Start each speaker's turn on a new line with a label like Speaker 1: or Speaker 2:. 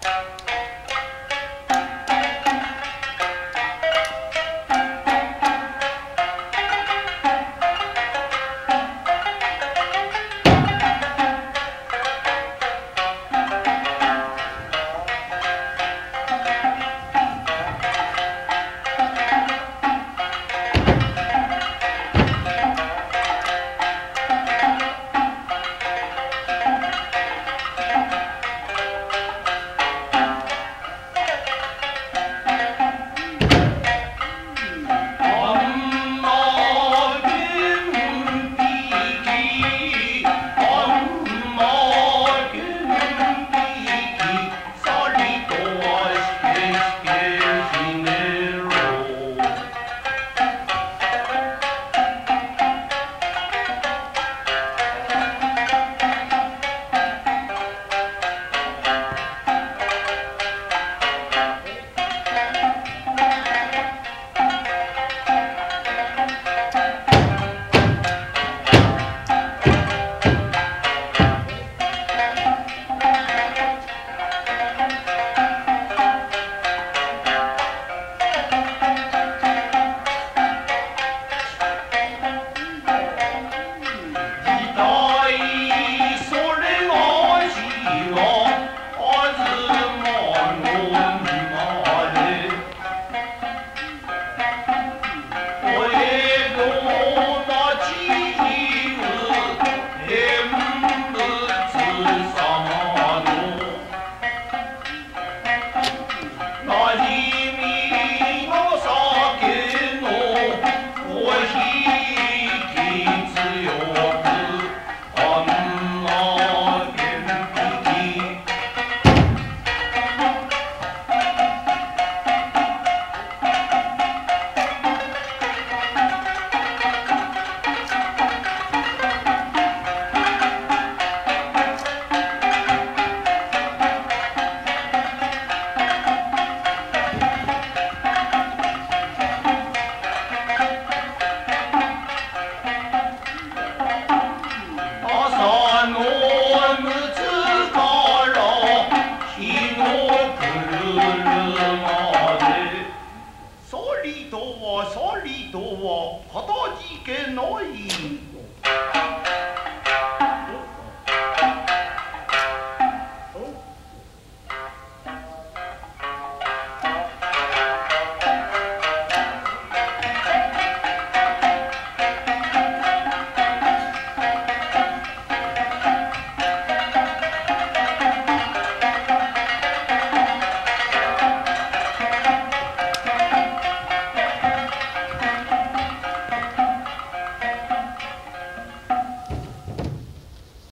Speaker 1: とは Oh. 人はかたじけない。